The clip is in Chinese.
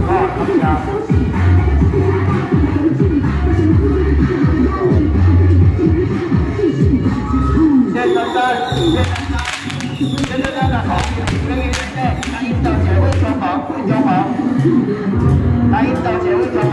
一二三，一二三，一，好！来，引导几位消防，